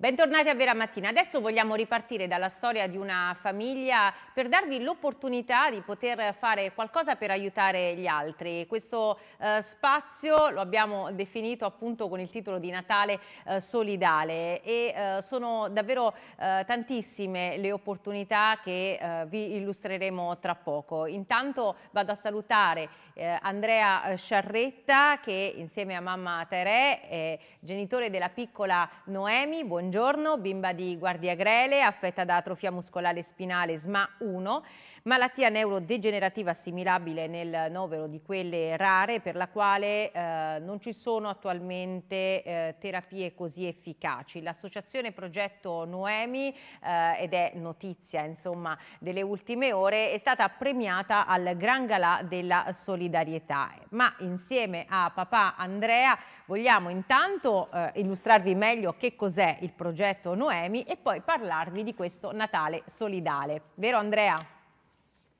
Bentornati a Vera Mattina. Adesso vogliamo ripartire dalla storia di una famiglia per darvi l'opportunità di poter fare qualcosa per aiutare gli altri. Questo eh, spazio lo abbiamo definito appunto con il titolo di Natale eh, solidale e eh, sono davvero eh, tantissime le opportunità che eh, vi illustreremo tra poco. Intanto vado a salutare eh, Andrea Sciarretta che insieme a mamma Terè è genitore della piccola Noemi. Buongiorno buongiorno, bimba di guardia grele, affetta da atrofia muscolare spinale SMA 1, malattia neurodegenerativa assimilabile nel novero di quelle rare per la quale eh, non ci sono attualmente eh, terapie così efficaci. L'associazione Progetto Noemi, eh, ed è notizia insomma delle ultime ore, è stata premiata al Gran Galà della solidarietà. Ma insieme a papà Andrea vogliamo intanto eh, illustrarvi meglio che cos'è il progetto Noemi e poi parlarvi di questo Natale solidale. Vero Andrea?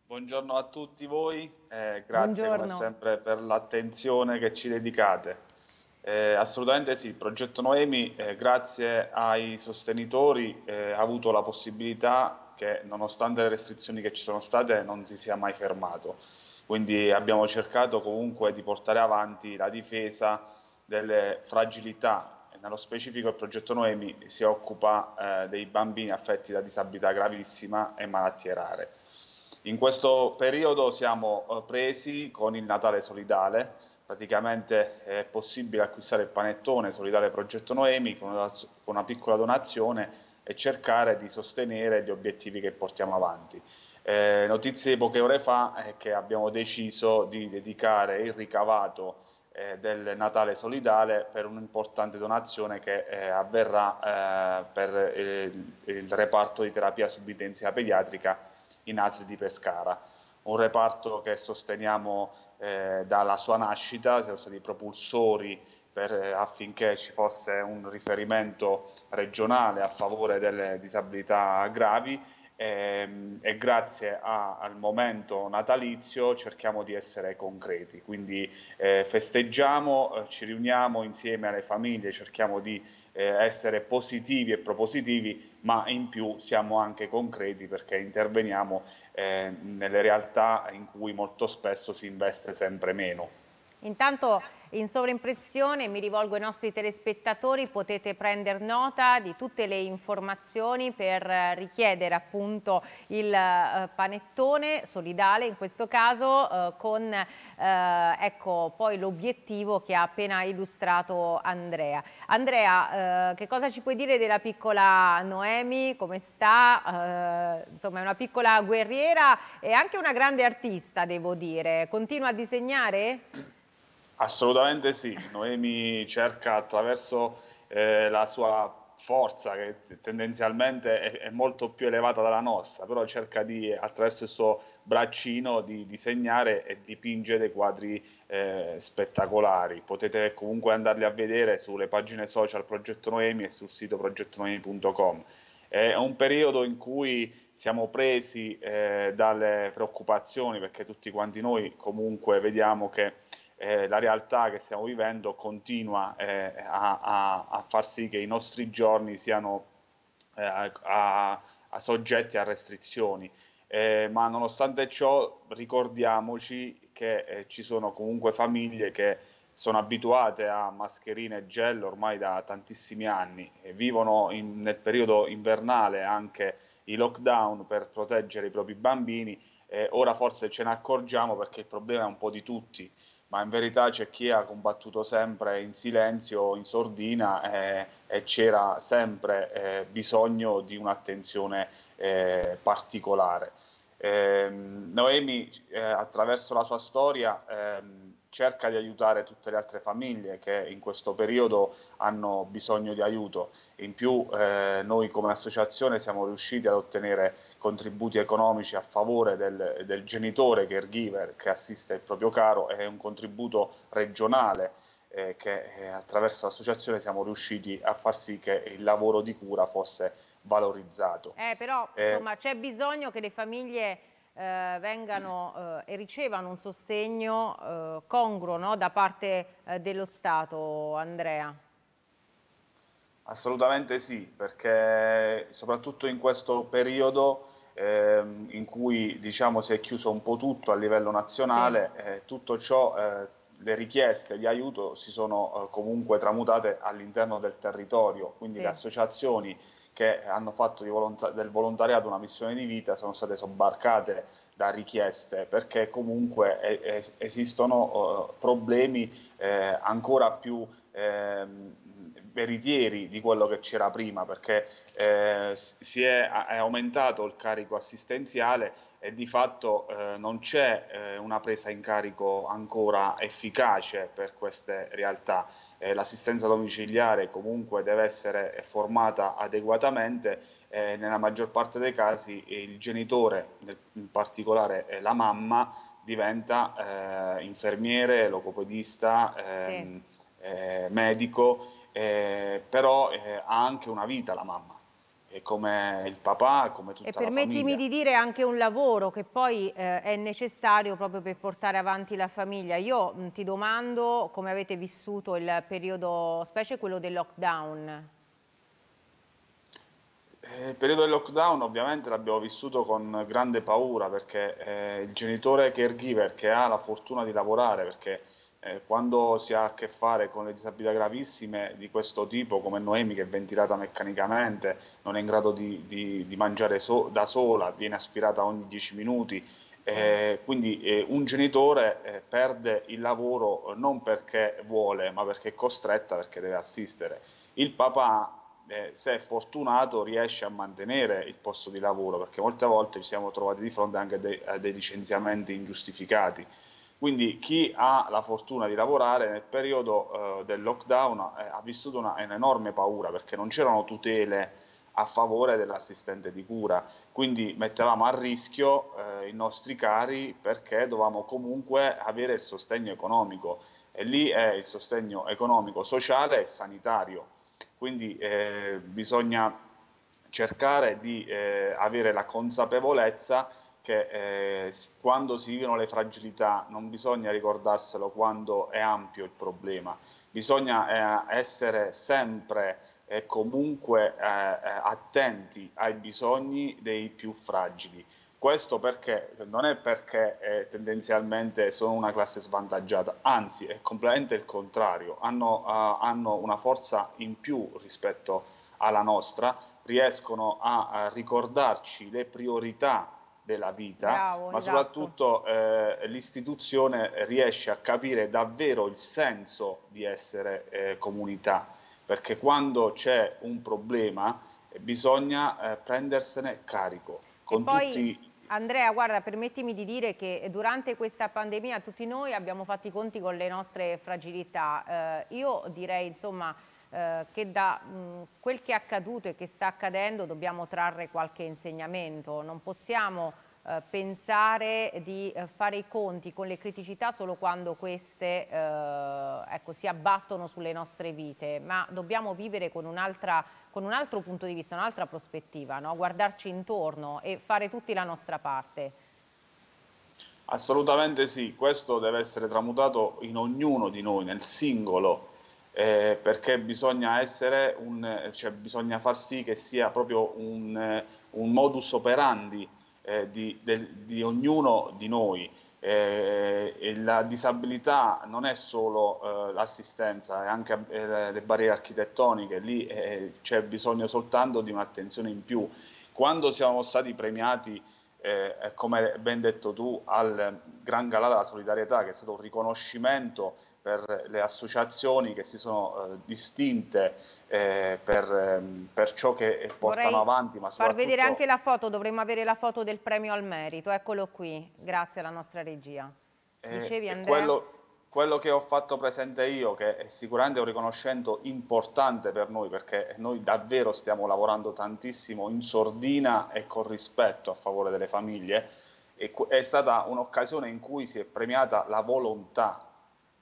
Buongiorno a tutti voi, eh, grazie Buongiorno. come sempre per l'attenzione che ci dedicate. Eh, assolutamente sì, il progetto Noemi, eh, grazie ai sostenitori, eh, ha avuto la possibilità che nonostante le restrizioni che ci sono state non si sia mai fermato. Quindi abbiamo cercato comunque di portare avanti la difesa delle fragilità. Nello specifico il progetto Noemi si occupa eh, dei bambini affetti da disabilità gravissima e malattie rare. In questo periodo siamo eh, presi con il Natale solidale, praticamente è possibile acquistare il panettone solidale progetto Noemi con una, piccola donazione e cercare di sostenere gli obiettivi che portiamo avanti. Eh, notizie di poche ore fa è che abbiamo deciso di dedicare il ricavato eh, del Natale solidale per un'importante donazione che eh, avverrà eh, per il, il reparto di terapia subintensiva pediatrica in ASL di Pescara, un reparto che sosteniamo eh, dalla sua nascita, siamo stati propulsori per, eh, affinché ci fosse un riferimento regionale a favore delle disabilità gravi e, ehm, e grazie a, al momento natalizio cerchiamo di essere concreti, quindi eh, festeggiamo, eh, ci riuniamo insieme alle famiglie, cerchiamo di eh, essere positivi e propositivi, ma in più siamo anche concreti perché interveniamo eh, nelle realtà in cui molto spesso si investe sempre meno. Intanto in sovraimpressione mi rivolgo ai nostri telespettatori, potete prendere nota di tutte le informazioni per richiedere appunto il eh, panettone solidale in questo caso eh, con eh, ecco poi l'obiettivo che ha appena illustrato Andrea. Andrea, eh, che cosa ci puoi dire della piccola Noemi, come sta? Eh, insomma è una piccola guerriera e anche una grande artista devo dire, continua a disegnare? Assolutamente sì, Noemi cerca attraverso eh, la sua forza che tendenzialmente è, è, molto più elevata della nostra, però cerca di attraverso il suo braccino di disegnare e dipingere dei quadri eh, spettacolari. Potete comunque andarli a vedere sulle pagine social Progetto Noemi e sul sito progettonoemi.com. È un periodo in cui siamo presi eh, dalle preoccupazioni perché tutti quanti noi comunque vediamo che eh, la realtà che stiamo vivendo continua eh, a, a, a, far sì che i nostri giorni siano eh, a, soggetti a restrizioni. Eh, ma nonostante ciò ricordiamoci che eh, ci sono comunque famiglie che sono abituate a mascherine e gel ormai da tantissimi anni e vivono in, nel periodo invernale anche i lockdown per proteggere i propri bambini. Eh, ora forse ce ne accorgiamo perché il problema è un po' di tutti ma in verità c'è chi ha combattuto sempre in silenzio, in sordina eh, e c'era sempre eh, bisogno di un'attenzione eh, particolare. Ehm, Noemi eh, attraverso la sua storia ehm, cerca di aiutare tutte le altre famiglie che in questo periodo hanno bisogno di aiuto. In più eh, noi come associazione siamo riusciti ad ottenere contributi economici a favore del, del genitore caregiver che assiste il proprio caro e un contributo regionale eh, che eh, attraverso l'associazione siamo riusciti a far sì che il lavoro di cura fosse valorizzato. Eh, però eh, insomma c'è bisogno che le famiglie eh, vengano eh, e ricevano un sostegno eh, congruo no? da parte eh, dello Stato, Andrea? Assolutamente sì, perché soprattutto in questo periodo eh, in cui diciamo, si è chiuso un po' tutto a livello nazionale, sì. eh, tutto ciò, le richieste di aiuto si sono eh, comunque tramutate all'interno del territorio, quindi sì. le associazioni che hanno fatto volonta del volontariato una missione di vita sono state sobbarcate da richieste perché comunque es esistono uh, problemi eh, ancora più eh, veritieri di quello che c'era prima perché eh, si è, è, aumentato il carico assistenziale e di fatto eh, non c'è eh, una presa in carico ancora efficace per queste realtà. Eh, l'assistenza domiciliare comunque deve essere formata adeguatamente e nella maggior parte dei casi il genitore, in particolare eh, la mamma, diventa eh, infermiere, logopedista, ehm, sì. medico eh, però eh, ha anche una vita la mamma, è come il papà, come tutta la famiglia. E permettimi di dire anche un lavoro che poi eh, è necessario proprio per portare avanti la famiglia. Io mh, ti domando come avete vissuto il periodo, specie quello del lockdown. Eh, il periodo del lockdown ovviamente l'abbiamo vissuto con grande paura perché eh, il genitore caregiver che ha la fortuna di lavorare, perché eh, quando si ha a che fare con le disabilità gravissime di questo tipo, come Noemi che è ventilata meccanicamente, non è in grado di, di, di mangiare so da sola, viene aspirata ogni 10 minuti, eh, quindi eh, un genitore eh, perde il lavoro non perché vuole, ma perché è costretta, perché deve assistere. Il papà eh, se è fortunato riesce a mantenere il posto di lavoro perché molte volte ci siamo trovati di fronte anche dei, a dei licenziamenti ingiustificati quindi chi ha la fortuna di lavorare nel periodo eh, del lockdown eh, ha vissuto un'enorme paura perché non c'erano tutele a favore dell'assistente di cura, quindi mettevamo a rischio eh, i nostri cari perché dovevamo comunque avere il sostegno economico. E lì è il sostegno economico, sociale e sanitario, quindi eh, bisogna cercare di eh, avere la consapevolezza che eh, quando si vivono le fragilità non bisogna ricordarselo quando è ampio il problema, bisogna eh, essere sempre e comunque eh, eh, attenti ai bisogni dei più fragili. Questo perché non è perché eh, tendenzialmente sono una classe svantaggiata, anzi è completamente il contrario, hanno, uh, hanno una forza in più rispetto alla nostra, riescono a, a ricordarci le priorità della vita, Bravo, ma esatto. soprattutto eh, l'istituzione riesce a capire davvero il senso di essere eh, comunità, perché quando c'è un problema eh, bisogna eh, prendersene carico. Con poi... tutti Andrea, guarda, permettimi di dire che durante questa pandemia tutti noi abbiamo fatto i conti con le nostre fragilità. Eh, io direi, insomma, eh, che da mh, quel che è accaduto e che sta accadendo dobbiamo trarre qualche insegnamento. Non possiamo eh, pensare di eh, fare i conti con le criticità solo quando queste eh, ecco, si abbattono sulle nostre vite, ma dobbiamo vivere con, un, con un altro punto di vista, un'altra prospettiva, no? guardarci intorno e fare tutti la nostra parte. Assolutamente sì, questo deve essere tramutato in ognuno di noi, nel singolo, eh, perché bisogna un, cioè bisogna far sì che sia proprio un, un modus operandi eh, di, del, di, ognuno di noi. Eh, la disabilità non è solo eh, l'assistenza, è anche eh, le barriere architettoniche, lì eh, c'è bisogno soltanto di un'attenzione in più. Quando siamo stati premiati eh, come ben detto tu, al Gran Galà della Solidarietà, che è stato un riconoscimento per le associazioni che si sono eh, distinte eh, per, ehm, per, ciò che portano Vorrei avanti. Ma far vedere anche la foto, dovremmo avere la foto del premio al merito, eccolo qui, grazie alla nostra regia. Eh, Dicevi Andrea? Quello, quello che ho fatto presente io, che è sicuramente un riconoscimento importante per noi, perché noi davvero stiamo lavorando tantissimo in sordina e con rispetto a favore delle famiglie, è stata un'occasione in cui si è premiata la volontà,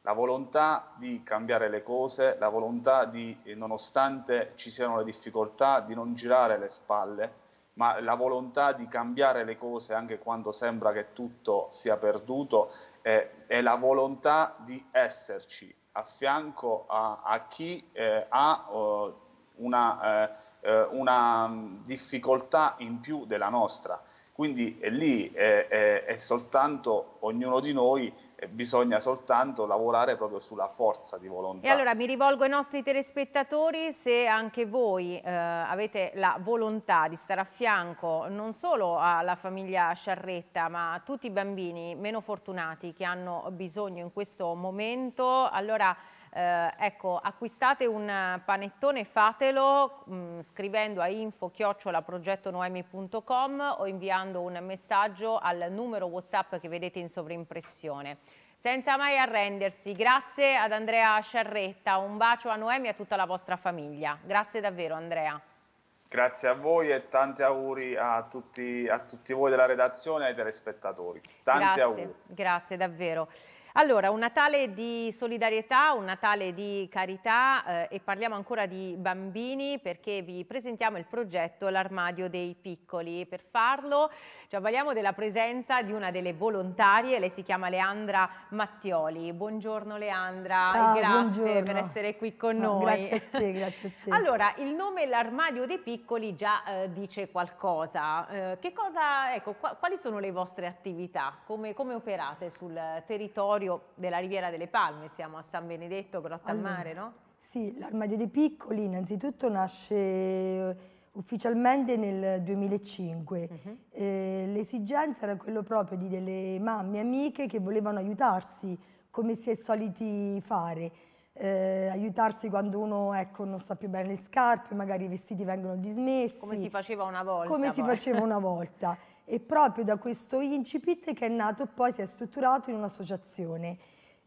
la volontà di cambiare le cose, la volontà di, nonostante ci siano le difficoltà, di non girare le spalle, ma la volontà di cambiare le cose anche quando sembra che tutto sia perduto eh, è la volontà di esserci a fianco a, a chi eh, ha oh, una, eh, una difficoltà in più della nostra. Quindi è lì è, è, è, soltanto ognuno di noi, bisogna soltanto lavorare proprio sulla forza di volontà. E allora mi rivolgo ai nostri telespettatori, se anche voi eh, avete la volontà di stare a fianco non solo alla famiglia Sciarretta, ma a tutti i bambini meno fortunati che hanno bisogno in questo momento, allora eh, ecco, acquistate un panettone, fatelo mh, mm, scrivendo a info-progettonoemi.com o inviando un messaggio al numero WhatsApp che vedete in sovrimpressione. Senza mai arrendersi, grazie ad Andrea Sciarretta, un bacio a Noemi e a tutta la vostra famiglia. Grazie davvero Andrea. Grazie a voi e tanti auguri a tutti, a tutti voi della redazione e ai telespettatori. Tanti grazie, auguri. Grazie davvero. Allora, un Natale di solidarietà, un Natale di carità eh, e parliamo ancora di bambini perché vi presentiamo il progetto L'armadio dei piccoli. Per farlo ci avvaliamo della presenza di una delle volontarie, lei si chiama Leandra Mattioli. Buongiorno Leandra, Ciao, grazie buongiorno. per essere qui con no, noi. Grazie a te, grazie a te. Allora, il nome L'armadio dei piccoli già eh, dice qualcosa. Eh, che cosa, ecco, quali sono le vostre attività? Come, come operate sul territorio? Territorio della Riviera delle Palme, siamo a San Benedetto, Grotta allora, al Mare, no? Sì, l'Armadio dei Piccoli innanzitutto nasce eh, ufficialmente nel 2005. Uh -huh. eh, L'esigenza era quello proprio di delle mamme amiche che volevano aiutarsi come si è soliti fare. Eh, aiutarsi quando uno ecco, non sta più bene le scarpe, magari i vestiti vengono dismessi. Come si faceva una volta. Come poi. si faceva una volta. E proprio da questo incipit che è nato poi si è strutturato in un'associazione.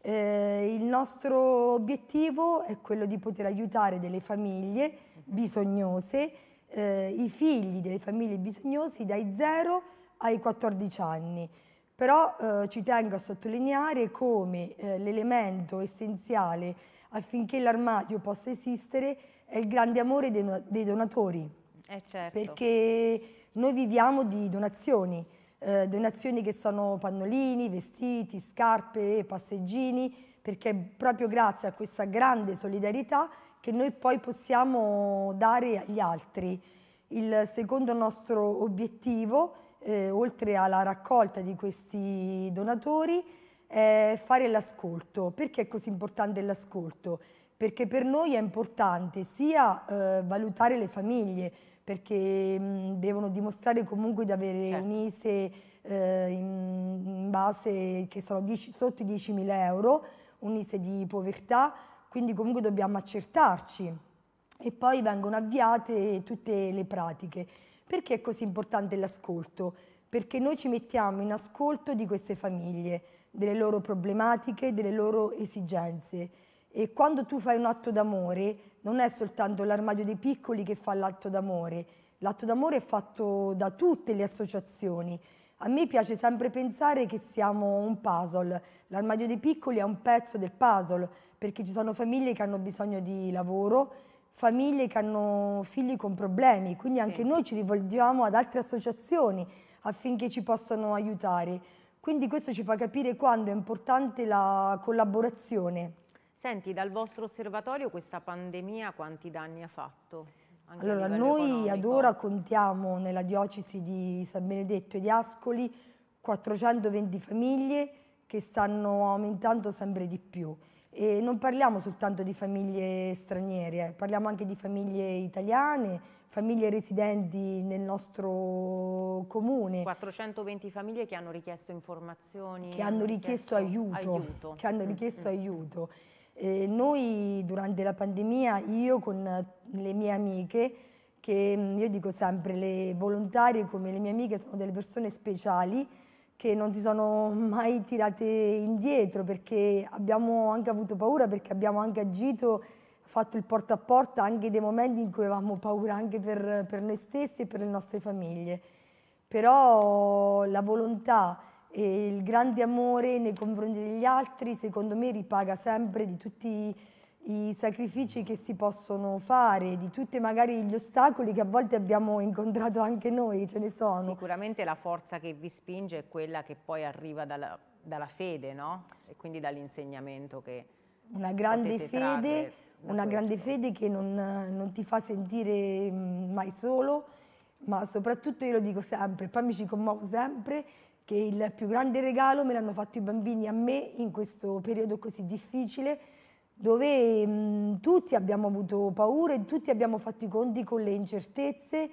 Eh, il nostro obiettivo è quello di poter aiutare delle famiglie bisognose, eh, i figli delle famiglie bisognose dai 0 ai 14 anni. Però eh, ci tengo a sottolineare come eh, l'elemento essenziale affinché l'armadio possa esistere è il grande amore dei, dei donatori. Eh certo. Perché noi viviamo di donazioni, eh, donazioni che sono pannolini, vestiti, scarpe, passeggini, perché è proprio grazie a questa grande solidarietà che noi poi possiamo dare agli altri. Il secondo nostro obiettivo, eh, oltre alla raccolta di questi donatori, è fare l'ascolto. Perché è così importante l'ascolto? Perché per noi è importante sia eh, valutare le famiglie, perché mh, devono dimostrare comunque di avere certo. un ISE eh, in, in, base che sono 10, sotto i 10.000 euro, un ISE di povertà, quindi comunque dobbiamo accertarci e poi vengono avviate tutte le pratiche. Perché è così importante l'ascolto? Perché noi ci mettiamo in ascolto di queste famiglie, delle loro problematiche, delle loro esigenze e quando tu fai un atto d'amore, non è soltanto l'armadio dei piccoli che fa l'atto d'amore, l'atto d'amore è fatto da tutte le associazioni. A me piace sempre pensare che siamo un puzzle, l'armadio dei piccoli è un pezzo del puzzle, perché ci sono famiglie che hanno bisogno di lavoro, famiglie che hanno figli con problemi, quindi anche sì. noi ci rivolgiamo ad altre associazioni affinché ci possano aiutare. Quindi questo ci fa capire quando è importante la collaborazione. Senti, dal vostro osservatorio questa pandemia quanti danni ha fatto? Anche allora, noi economico? ad ora contiamo nella diocesi di San Benedetto e di Ascoli 420 famiglie che stanno aumentando sempre di più. E non parliamo soltanto di famiglie straniere, eh, parliamo anche di famiglie italiane, famiglie residenti nel nostro comune. 420 famiglie che hanno richiesto informazioni. Che hanno richiesto, richiesto aiuto, aiuto, Che hanno mm, richiesto mm. aiuto. Eh, noi durante la pandemia, io con le mie amiche, che mm, io dico sempre le volontarie come le mie amiche sono delle persone speciali che non si sono mai tirate indietro perché abbiamo anche avuto paura, perché abbiamo anche agito, fatto il porta a porta anche dei momenti in cui avevamo paura anche per, per noi stessi e per le nostre famiglie. Però la volontà e il grande amore nei confronti degli altri secondo me ripaga sempre di tutti i sacrifici che si possono fare, di tutti magari gli ostacoli che a volte abbiamo incontrato anche noi, ce ne sono. Sicuramente la forza che vi spinge è quella che poi arriva dalla, dalla fede, no? E quindi dall'insegnamento che Una grande fede, una grande fede che non, non ti fa sentire mm, mai solo, ma soprattutto io lo dico sempre, poi mi ci commuovo sempre, che il più grande regalo me l'hanno fatto i bambini a me in questo periodo così difficile, dove mh, mm, tutti abbiamo avuto paura e tutti abbiamo fatto i conti con le incertezze,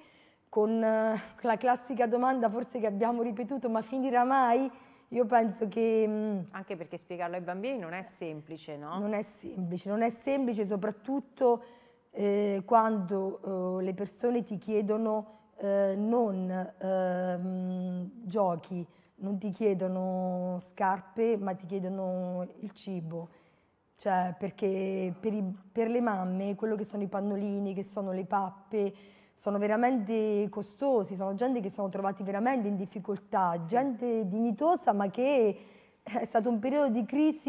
con uh, la classica domanda forse che abbiamo ripetuto, ma finirà mai? Io penso che... Mh, mm, Anche perché spiegarlo ai bambini non è semplice, no? Non è semplice, non è semplice soprattutto eh, quando eh, le persone ti chiedono eh, non ehm, giochi, non ti chiedono scarpe, ma ti chiedono il cibo. Cioè, perché per, i, per le mamme quello che sono i pannolini, che sono le pappe, sono veramente costosi, sono gente che sono trovati veramente in difficoltà, gente dignitosa ma che è stato un periodo di crisi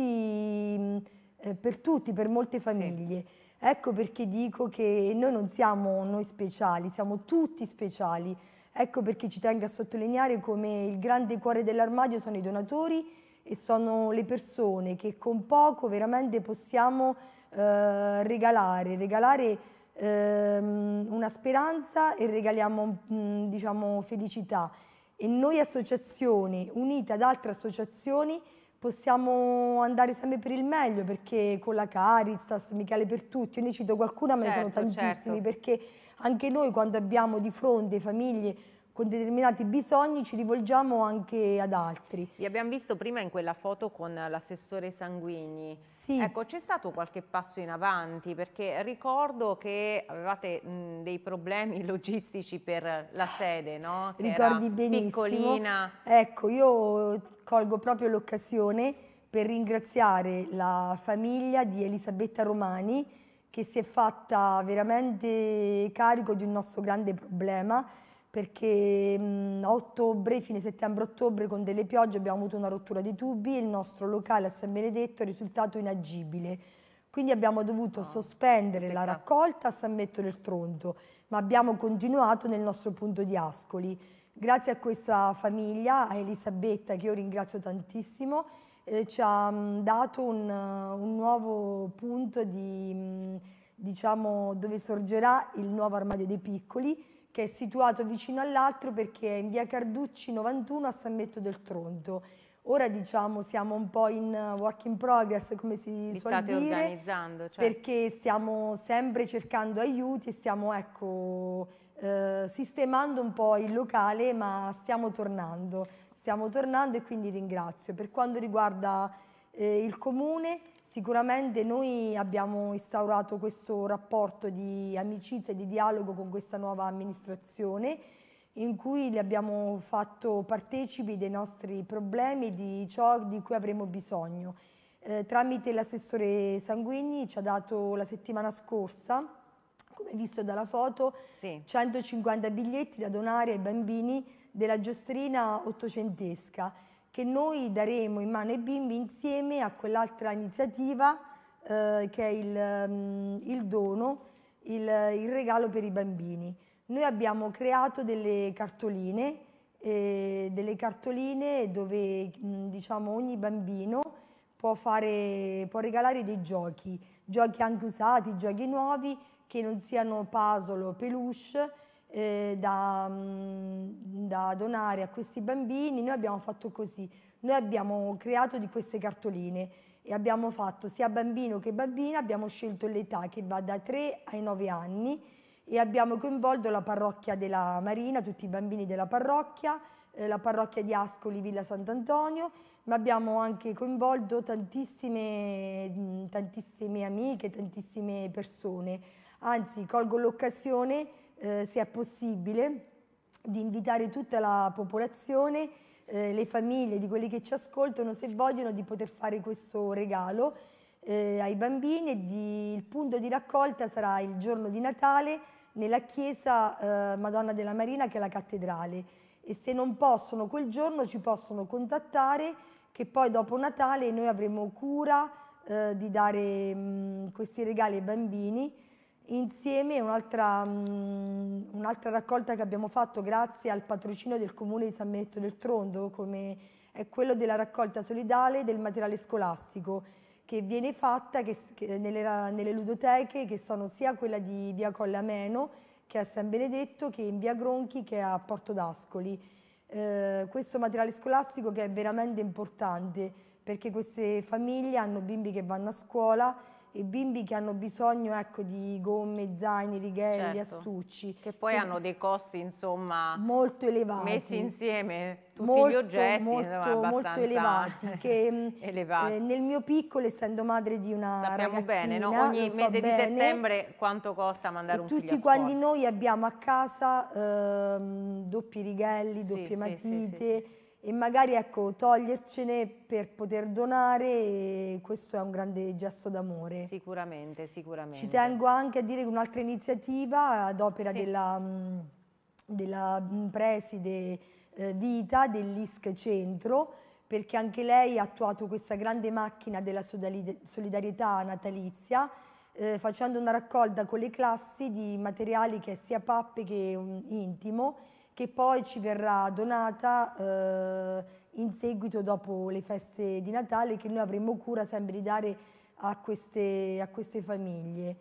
eh, per tutti, per molte famiglie. Sì. Ecco perché dico che noi non siamo noi speciali, siamo tutti speciali. Ecco perché ci tengo a sottolineare come il grande cuore dell'armadio sono i donatori e sono le persone che con poco veramente possiamo eh, regalare, regalare ehm, una speranza e regaliamo mh, mm, diciamo, felicità. E noi associazioni, unite ad altre associazioni, possiamo andare sempre per il meglio perché con la Caritas, Michele per tutti, io ne cito qualcuna, ma certo, ne sono certo, tantissimi certo. perché anche noi quando abbiamo di fronte famiglie con determinati bisogni ci rivolgiamo anche ad altri. Vi abbiamo visto prima in quella foto con l'assessore Sanguigni. Sì. Ecco, c'è stato qualche passo in avanti perché ricordo che avevate mh, dei problemi logistici per la sede, no? Che Ricordi benissimo. Piccolina. Ecco, io colgo proprio l'occasione per ringraziare la famiglia di Elisabetta Romani che si è fatta veramente carico di un nostro grande problema perché a ottobre, fine settembre-ottobre, con delle piogge abbiamo avuto una rottura di tubi e il nostro locale a San Benedetto è risultato inagibile. Quindi abbiamo dovuto oh, sospendere peccato. la raccolta a San Metto del Tronto, ma abbiamo continuato nel nostro punto di Ascoli. Grazie a questa famiglia, a Elisabetta, che io ringrazio tantissimo, eh, ci ha mh, dato un, un, nuovo punto di, mh, diciamo, dove sorgerà il nuovo armadio dei piccoli, che è situato vicino all'altro perché è in via Carducci 91 a San Metto del Tronto. Ora diciamo siamo un po' in work in progress come si Vi suol state dire, organizzando, cioè. perché stiamo sempre cercando aiuti e stiamo ecco, eh, sistemando un po' il locale ma stiamo tornando, stiamo tornando e quindi ringrazio. Per quanto riguarda eh, il comune Sicuramente noi abbiamo instaurato questo rapporto di amicizia e di dialogo con questa nuova amministrazione in cui li abbiamo fatto partecipi dei nostri problemi e di ciò di cui avremo bisogno. Eh, tramite l'assessore Sanguigni ci ha dato la settimana scorsa, come visto dalla foto, sì. 150 biglietti da donare ai bambini della giostrina ottocentesca che noi daremo in mano ai bimbi insieme a quell'altra iniziativa eh, che è il, um, il dono, il, il, regalo per i bambini. Noi abbiamo creato delle cartoline, eh, delle cartoline dove mh, diciamo, ogni bambino può, fare, può regalare dei giochi, giochi anche usati, giochi nuovi, che non siano puzzle o peluche, eh, da, mm, da, donare a questi bambini, noi abbiamo fatto così, noi abbiamo creato di queste cartoline e abbiamo fatto sia bambino che bambina, abbiamo scelto l'età che va da 3 ai 9 anni e abbiamo coinvolto la parrocchia della Marina, tutti i bambini della parrocchia, eh, la parrocchia di Ascoli, Villa Sant'Antonio, ma abbiamo anche coinvolto tantissime, tantissime amiche, tantissime persone. Anzi, colgo l'occasione eh, se è possibile, di invitare tutta la popolazione, eh, le famiglie di quelli che ci ascoltano, se vogliono, di poter fare questo regalo eh, ai bambini. Di, il punto di raccolta sarà il giorno di Natale nella chiesa eh, Madonna della Marina che è la cattedrale e se non possono quel giorno ci possono contattare che poi dopo Natale noi avremo cura eh, di dare mh, questi regali ai bambini insieme un'altra, um, un'altra raccolta che abbiamo fatto grazie al patrocinio del comune di San Benedetto del Tronto, come è quello della raccolta solidale del materiale scolastico, che viene fatta che, che nelle, nelle, ludoteche che sono sia quella di via Colle Ameno che a San Benedetto che in via Gronchi che a Porto d'Ascoli. Eh, questo materiale scolastico che è veramente importante perché queste famiglie hanno bimbi che vanno a scuola e bimbi che hanno bisogno ecco, di gomme, zaini, righelli, certo. astucci. Che poi che hanno dei costi insomma molto elevati. Messi insieme tutti molto, gli oggetti molto, molto elevati. Che, mm, elevati. Eh, nel mio piccolo, essendo madre di una Sappiamo bene, no? ogni mese so di bene, settembre quanto costa mandare un figlio Tutti quanti noi abbiamo a casa eh, doppi righelli, doppie sì, matite. Sì, sì, e magari ecco, togliercene per poter donare, questo è un grande gesto d'amore. Sicuramente, sicuramente. Ci tengo anche a dire che un'altra iniziativa ad opera sì. della, della preside eh, Vita dell'ISC Centro, perché anche lei ha attuato questa grande macchina della solidarietà natalizia, eh, facendo una raccolta con le classi di materiali che è sia pappe che um, intimo, che poi ci verrà donata eh, in seguito dopo le feste di Natale che noi avremo cura sempre di dare a queste, a queste famiglie.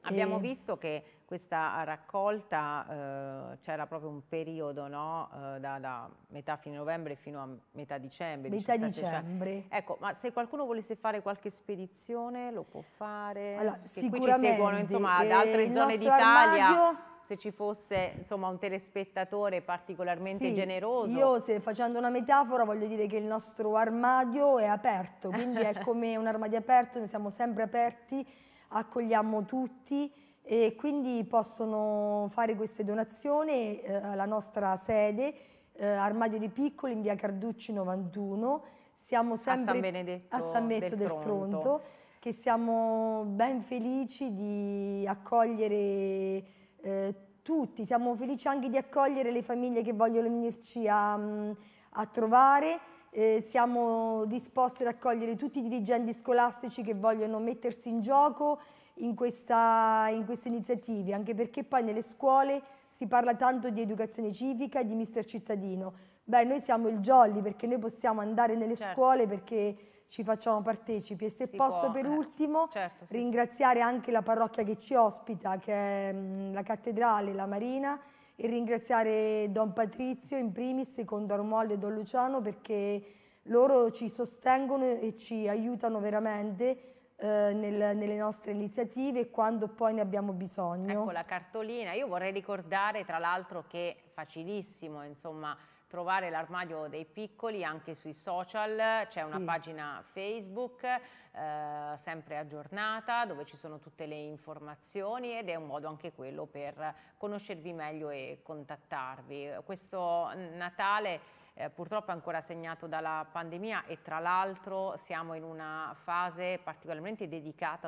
Abbiamo e... visto che questa raccolta eh, c'era proprio un periodo no? eh, da, da, metà fine novembre fino a metà dicembre. Metà dicembre. Ecco, ma se qualcuno volesse fare qualche spedizione lo può fare? Allora, sicuramente. Qui ci seguono insomma, da altre zone d'Italia. Se ci fosse insomma, un telespettatore particolarmente sì, generoso. Io se facendo una metafora voglio dire che il nostro armadio è aperto, quindi è come un armadio aperto, noi siamo sempre aperti, accogliamo tutti e quindi possono fare queste donazioni eh, alla nostra sede, eh, Armadio di Piccoli in via Carducci 91. Siamo sempre a San Benedetto, a San Benedetto del, del Tronto. Tronto, che siamo ben felici di accogliere eh, tutti, siamo felici anche di accogliere le famiglie che vogliono venirci a, mm, a trovare, eh, siamo disposti ad accogliere tutti i dirigenti scolastici che vogliono mettersi in gioco in, questa, in queste iniziative, anche perché poi nelle scuole si parla tanto di educazione civica e di mister cittadino. Beh, noi siamo il jolly perché noi possiamo andare nelle certo. scuole perché ci facciamo partecipi e se si posso può, per eh. ultimo certo, sì. ringraziare anche la parrocchia che ci ospita che è mh, la cattedrale, la Marina e ringraziare Don Patrizio in primis con Don Romualdo e Don Luciano perché loro ci sostengono e ci aiutano veramente eh, nel, nelle nostre iniziative quando poi ne abbiamo bisogno. Ecco la cartolina, io vorrei ricordare tra l'altro che è facilissimo insomma trovare l'armadio dei piccoli anche sui social, c'è sì. una pagina Facebook eh, sempre aggiornata dove ci sono tutte le informazioni ed è un modo anche quello per conoscervi meglio e contattarvi. Questo Natale eh, purtroppo è ancora segnato dalla pandemia e tra l'altro siamo in una fase particolarmente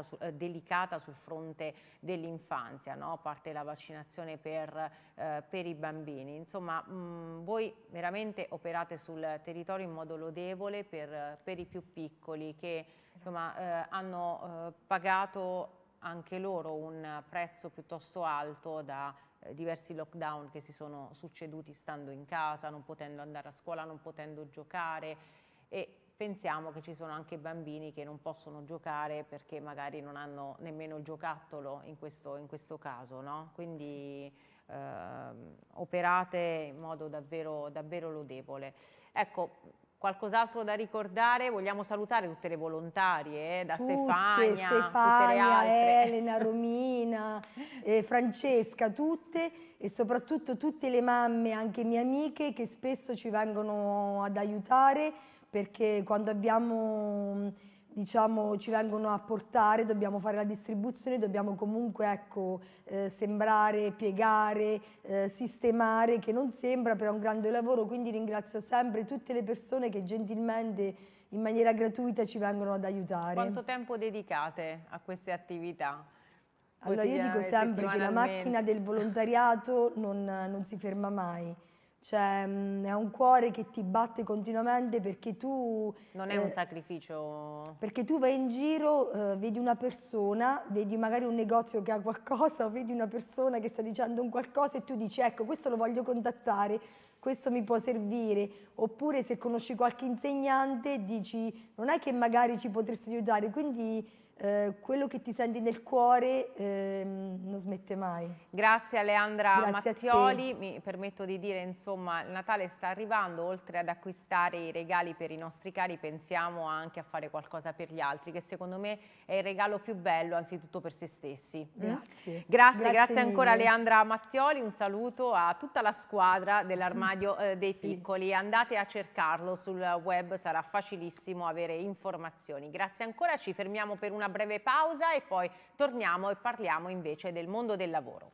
su, eh, delicata sul fronte dell'infanzia, no? a parte la vaccinazione per, eh, per i bambini. Insomma, mh, voi veramente operate sul territorio in modo lodevole per, per i più piccoli che insomma, eh, hanno eh, pagato anche loro un prezzo piuttosto alto da diversi lockdown che si sono succeduti stando in casa, non potendo andare a scuola, non potendo giocare e pensiamo che ci sono anche bambini che non possono giocare perché magari non hanno nemmeno il giocattolo in questo, in questo caso, no? quindi sì. eh, operate in modo davvero, davvero lodevole. Ecco, Qualcos'altro da ricordare? Vogliamo salutare tutte le volontarie, eh? da tutte, Stefania, Stefania Elena, Romina, eh, Francesca, tutte e soprattutto tutte le mamme, anche mie amiche, che spesso ci vengono ad aiutare perché quando abbiamo diciamo, ci vengono a portare, dobbiamo fare la distribuzione, dobbiamo comunque ecco, eh, sembrare, piegare, eh, sistemare, che non sembra però è un grande lavoro, quindi ringrazio sempre tutte le persone che gentilmente in maniera gratuita ci vengono ad aiutare. Quanto tempo dedicate a queste attività? Allora io dico sempre che la macchina del volontariato non, non si ferma mai cioè, mm, è un cuore che ti batte continuamente perché tu... Non è eh, un sacrificio... Perché tu vai in giro, eh, vedi una persona, vedi magari un negozio che ha qualcosa, o vedi una persona che sta dicendo un qualcosa e tu dici, ecco, questo lo voglio contattare, questo mi può servire, oppure se conosci qualche insegnante dici non è che magari ci potresti aiutare, quindi eh, quello che ti senti nel cuore eh, non smette mai. Grazie a Leandra Grazie Mattioli, a mi permetto di dire insomma il Natale sta arrivando, oltre ad acquistare i regali per i nostri cari pensiamo anche a fare qualcosa per gli altri che secondo me è il regalo più bello anzitutto per se stessi. Mm? Grazie. Grazie, grazie, grazie ancora a Leandra Mattioli, un saluto a tutta la squadra dell'armadio eh, dei sì. piccoli, andate a cercarlo sul web, sarà facilissimo avere informazioni. Grazie ancora, ci fermiamo per una una breve pausa e poi torniamo e parliamo invece del mondo del lavoro.